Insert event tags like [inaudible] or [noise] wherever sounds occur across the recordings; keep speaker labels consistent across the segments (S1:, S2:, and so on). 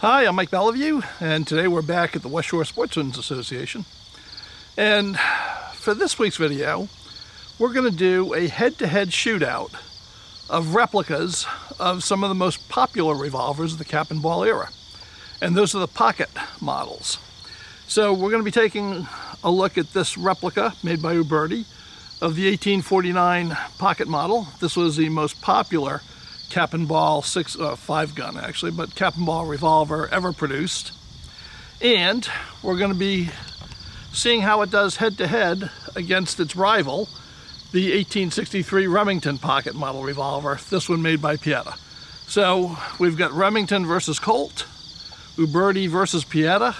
S1: Hi, I'm Mike Beliveau, and today we're back at the West Shore Sportsmen's Association. And for this week's video, we're going to do a head-to-head -head shootout of replicas of some of the most popular revolvers of the cap and ball era. And those are the pocket models. So we're going to be taking a look at this replica made by Uberti of the 1849 pocket model. This was the most popular cap and ball six uh, five gun actually but cap and ball revolver ever produced. And we're going to be seeing how it does head to head against its rival the 1863 Remington pocket model revolver this one made by Pietta so we've got Remington versus Colt Uberti versus Pietta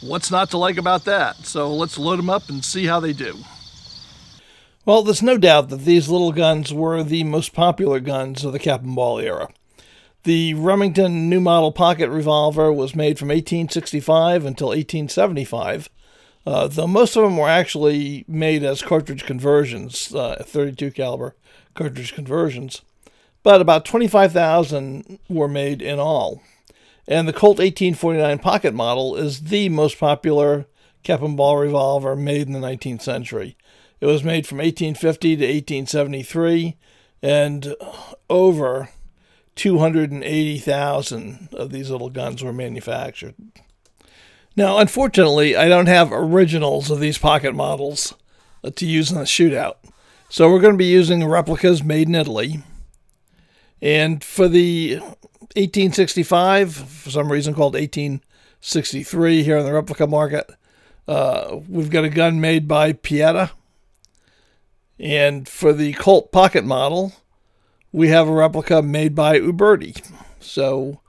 S1: what's not to like about that? So let's load them up and see how they do well, there's no doubt that these little guns were the most popular guns of the cap and ball era. The Remington New Model Pocket Revolver was made from 1865 until 1875, uh, though most of them were actually made as cartridge conversions, uh, 32 caliber cartridge conversions. But about 25,000 were made in all. And the Colt 1849 Pocket model is the most popular cap and ball revolver made in the 19th century. It was made from 1850 to 1873, and over 280,000 of these little guns were manufactured. Now, unfortunately, I don't have originals of these pocket models to use in the shootout. So we're going to be using replicas made in Italy. And for the 1865, for some reason called 1863 here in the replica market, uh, we've got a gun made by Pietta and for the Colt Pocket model, we have a replica made by Uberti. So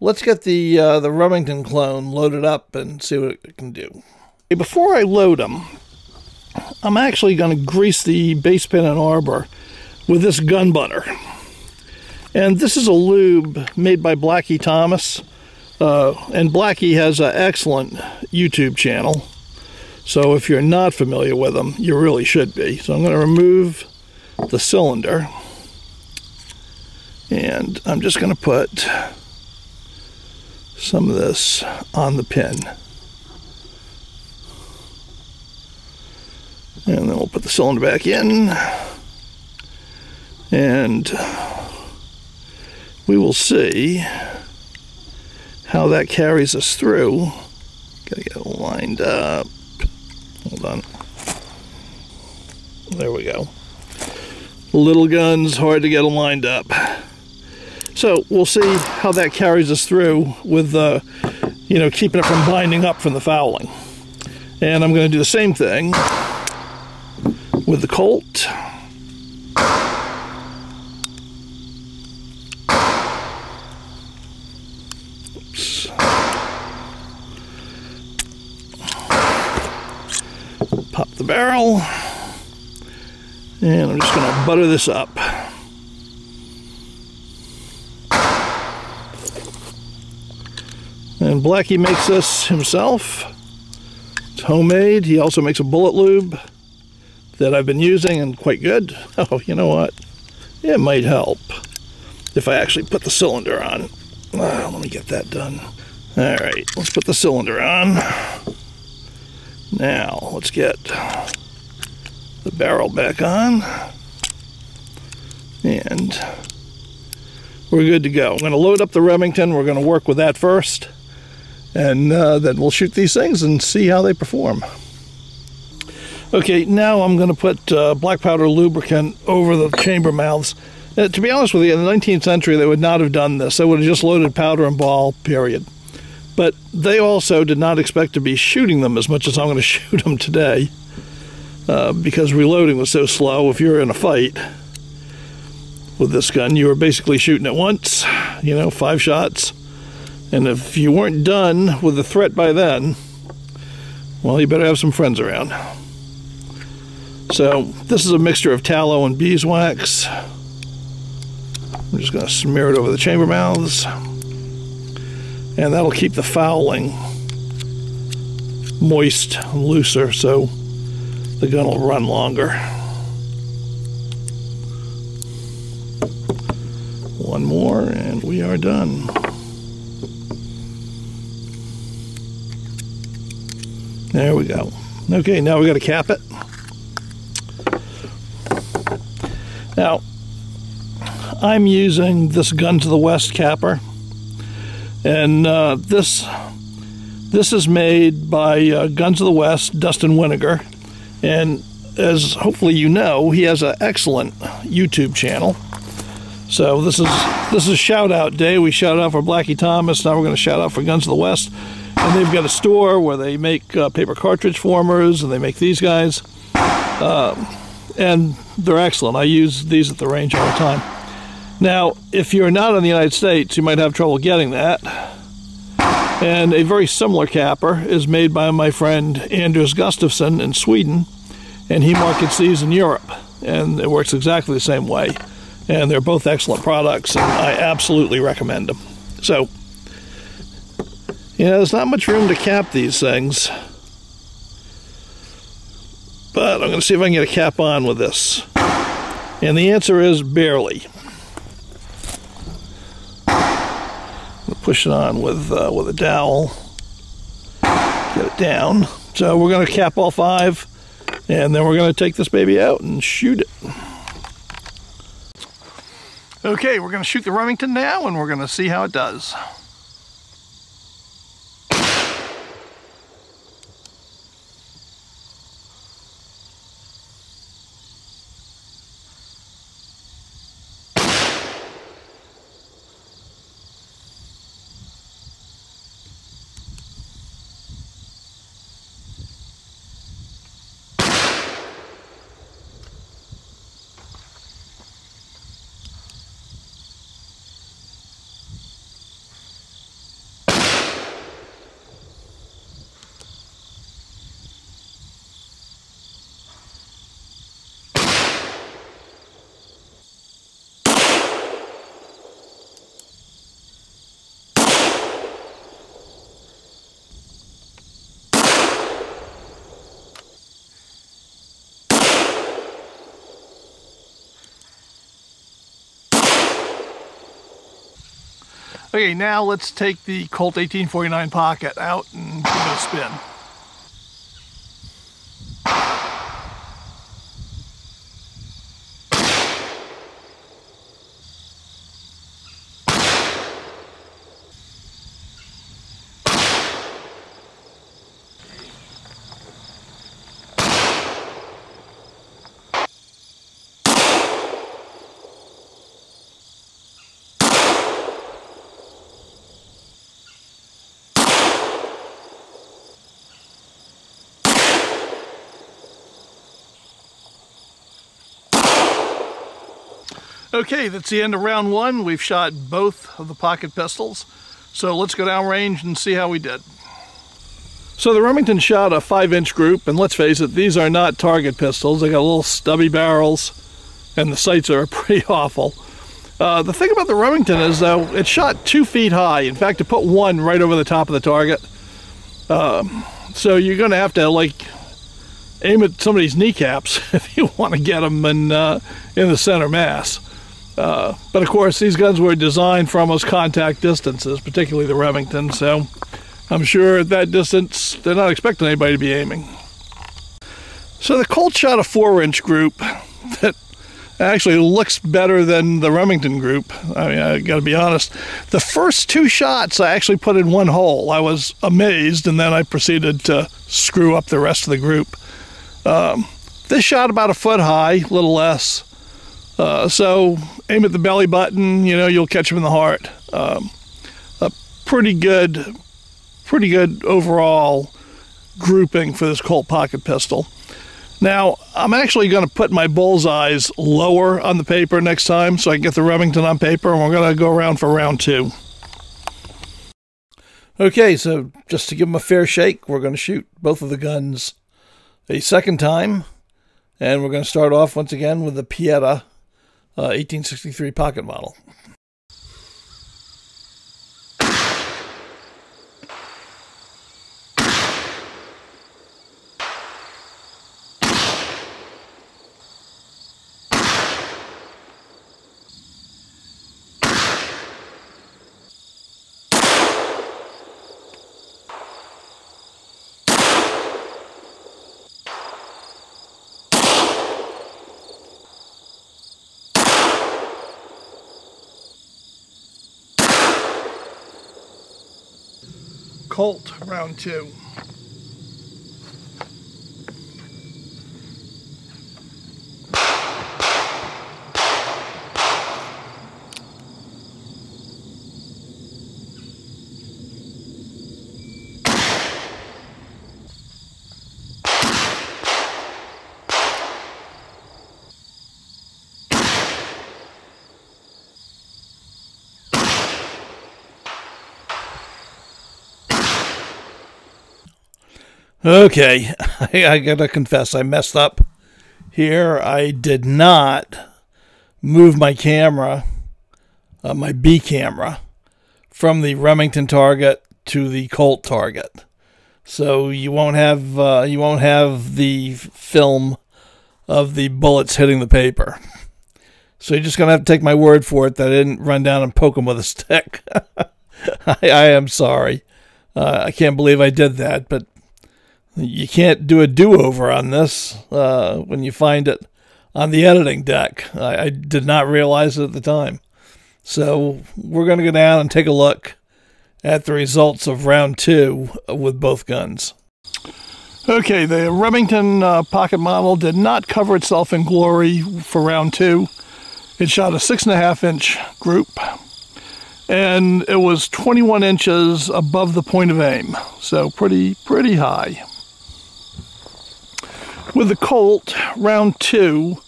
S1: let's get the uh, the Remington clone loaded up and see what it can do. Before I load them, I'm actually going to grease the base pin and arbor with this gun butter. And this is a lube made by Blackie Thomas. Uh, and Blackie has an excellent YouTube channel. So if you're not familiar with them, you really should be. So I'm going to remove the cylinder. And I'm just going to put some of this on the pin. And then we'll put the cylinder back in. And we will see how that carries us through. Gotta get it lined up. Hold on. There we go. Little guns, hard to get them lined up. So we'll see how that carries us through with, uh, you know, keeping it from binding up from the fouling. And I'm going to do the same thing with the Colt. The barrel. And I'm just to butter this up. And Blackie makes this himself. It's homemade. He also makes a bullet lube that I've been using and quite good. [laughs] Oh, you know what? It might help if I actually put the cylinder on. Uh, let me get that done. All right, let's put the cylinder on. Now, let's get the barrel back on. And we're good to go. I'm going to load up the Remington. We're going to work with that first. And uh, then we'll shoot these things and see how they perform. Okay, now I'm going to put uh, black powder lubricant over the chamber mouths. Uh, to be honest with you, in the 19th century, they would not have done this. They would have just loaded powder and ball, period. But they also did not expect to be shooting them as much as I'm going [laughs] to shoot them today uh, because reloading was so slow. If you're in a fight with this gun, you were basically shooting at once, you know, five shots. And if you weren't done with the threat by then, well, you better have some friends around. So this is a mixture of tallow and beeswax. I'm just going to smear it over the chamber mouths and that'll keep the fouling moist and looser so the gun will run longer. One more and we are done. There we go. Okay, now we got to cap it. Now, I'm using this Guns of the West capper and uh, this this is made by uh, Guns of the West, Dustin Winiger, and as hopefully you know, he has an excellent YouTube channel. So this is this is shout out day. We shout out for Blackie Thomas. Now we're going to shout out for Guns of the West, and they've got a store where they make uh, paper cartridge formers, and they make these guys, um, and they're excellent. I use these at the range all the time. Now, if you're not in the United States, you might have trouble getting that. And a very similar capper is made by my friend Anders Gustafsson in Sweden, and he markets these in Europe, and it works exactly the same way. And they're both excellent products, and I absolutely recommend them. So, yeah, there's not much room to cap these things, but I'm going to see if I can get a cap on with this. And the answer is barely. Push it on with uh, with a dowel. Get it down. So we're going to cap all five, and then we're going to take this baby out and shoot it. Okay, we're going to shoot the Remington now, and we're going to see how it does. Okay, now let's take the Colt 1849 pocket out and give it a spin. Okay, that's the end of round one. We've shot both of the pocket pistols. So let's go down range and see how we did. So the Remington shot a five inch group, and let's face it, these are not target pistols. They got little stubby barrels, and the sights are [laughs] pretty awful. Uh, the thing about the Remington is though, it shot two feet high. In fact, to put one right over the top of the target. Um, so you're gonna have to like aim at somebody's kneecaps [laughs] if you want to get them in, uh, in the center mass. Uh, but of course, these guns were designed for almost contact distances, particularly the Remington, so I'm sure at that distance, they're not expecting anybody to be aiming. So the Colt shot a four inch group [laughs] that actually looks better than the Remington group. I mean, I gotta be honest. The first two shots I actually put in one hole. I was amazed, and then I proceeded to screw up the rest of the group. Um, this shot about a foot high, a little less. Uh, so aim at the belly button, you know, you'll catch them in the heart. Um, a pretty good, pretty good overall grouping for this Colt pocket pistol. Now, I'm actually going to put my bullseyes lower on the paper next time so I can get the Remington on paper, and we're going to go around for round two. Okay, so just to give them a fair shake, we're going to shoot both of the guns a second time, and we're going to start off once again with the Pietta 1863 uh, pocket model. Colt round two. Okay, [laughs] I, I, gotta confess, I messed up here. I did not move my camera, uh, my B camera, from the Remington target to the Colt target. So you won't have uh, you won't have the film of the bullets hitting the paper. So you're just gonna have to take my word for it that I didn't run down and poke him with a stick. [laughs] I, I, am sorry. Uh, I can't believe I did that, but you can't do a do-over on this uh, when you find it on the editing deck. I, I did not realize it at the time. So we're going to go down and take a look at the results of round two with both guns. Okay, the Remington uh, pocket model did not cover itself in glory for round two. It shot a six and a half inch group, and it was 21 inches above the point of aim, so pretty pretty high. With the Colt, round two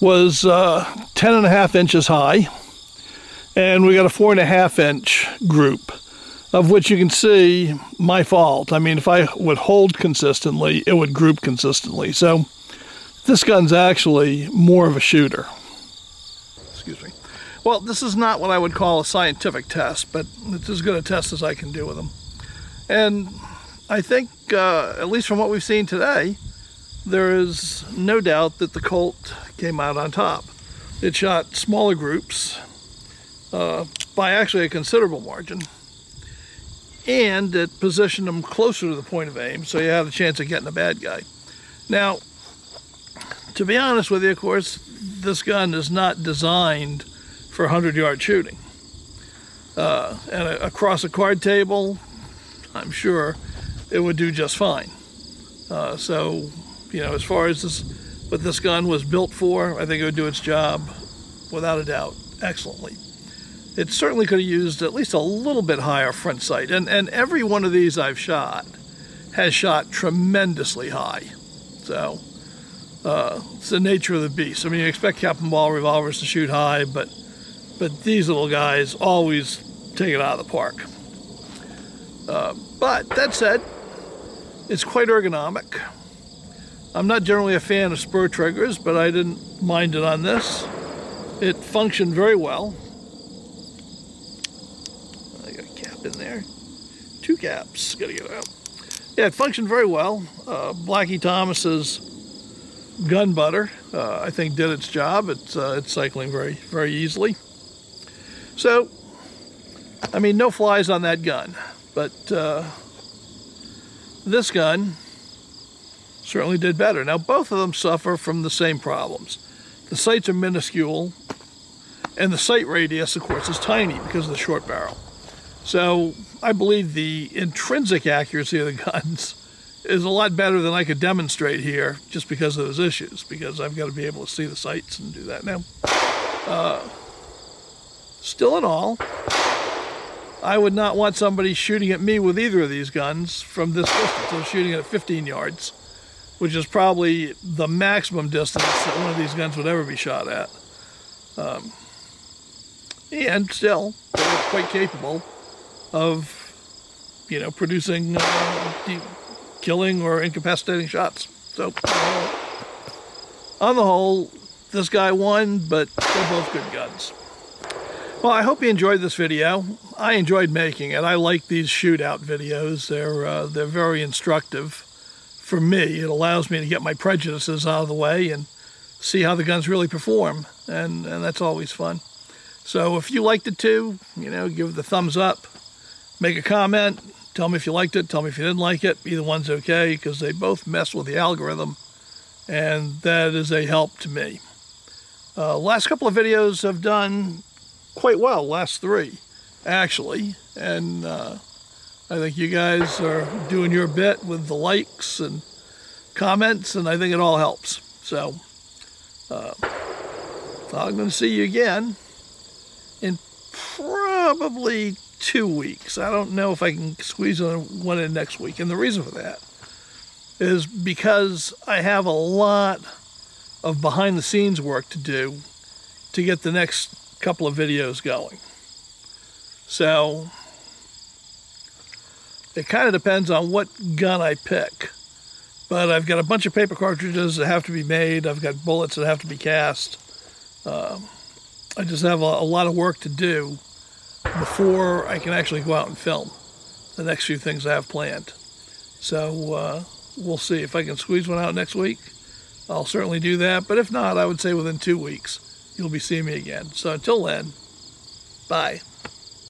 S1: was uh, 10 and a half inches high, and we got a four and a half inch group, of which you can see my fault. I mean, if I would hold consistently, it would group consistently. So this gun's actually more of a shooter. Excuse me. Well, this is not what I would call a scientific test, but it's as good a test as I can do with them. And I think, uh, at least from what we've seen today, there is no doubt that the Colt came out on top. It shot smaller groups uh, by actually a considerable margin, and it positioned them closer to the point of aim, so you had a chance of getting a bad guy. Now, to be honest with you, of course, this gun is not designed for 100 yard shooting. Uh, and across a card table, I'm sure it would do just fine. Uh, so you know, as far as this, what this gun was built for, I think it would do its job without a doubt excellently. It certainly could have used at least a little bit higher front sight, and, and every one of these I've shot has shot tremendously high. So uh, it's the nature of the beast. I mean, you expect cap and ball revolvers to shoot high, but but these little guys always take it out of the park. Uh, but that said, it's quite ergonomic. I'm not generally a fan of spur triggers, but I didn't mind it on this. It functioned very well. I got a cap in there. Two caps, gotta get out. Yeah, it functioned very well. Uh, Blackie Thomas's gun butter, uh, I think, did its job. It's uh, it's cycling very very easily. So, I mean, no flies on that gun, but uh, this gun certainly did better. Now, both of them suffer from the same problems. The sights are minuscule, and the sight radius, of course, is tiny because of the short barrel. So I believe the intrinsic accuracy of the [laughs] guns is a lot better than I could demonstrate here just because of those issues, because I've got to be able to see the sights and do that now. Uh, still in all, I would not want somebody shooting at me with either of these guns from this distance. I'm shooting at 15 yards which is probably the maximum distance that one of these guns would ever be shot at. Um, and still, they're quite capable of, you know, producing uh, killing or incapacitating shots. So, on the whole, this guy won, but they're both good guns. Well, I hope you enjoyed this video. I enjoyed making it. I like these shootout videos. They're uh, they're very instructive for me. It allows me to get my prejudices out of the way and see how the guns really perform, and, and that's always fun. So if you liked it too, you know, give a thumbs up, make a comment, tell me if you liked it, tell me if you didn't like it. Either one's okay because they both mess with the algorithm, and that is a help to me. Uh, last couple of videos have done quite well, last three, actually, and uh, I think you guys are doing your bit with the likes and comments, and I think it all helps. So, uh, I'm going to see you again in probably two weeks. I don't know if I can squeeze one in next week. And the reason for that is because I have a lot of behind the scenes work to do to get the next couple of videos going. So it kind of depends on what gun I pick. But I've got a bunch of paper cartridges that have to be made. I've got bullets that have to be cast. Uh, I just have a, a, lot of work to do before I can actually go out and film the next few things I have planned. So uh, we'll see if I can squeeze one out next week. I'll certainly do that. But if not, I would say within two weeks, you'll be seeing me again. So until then, bye.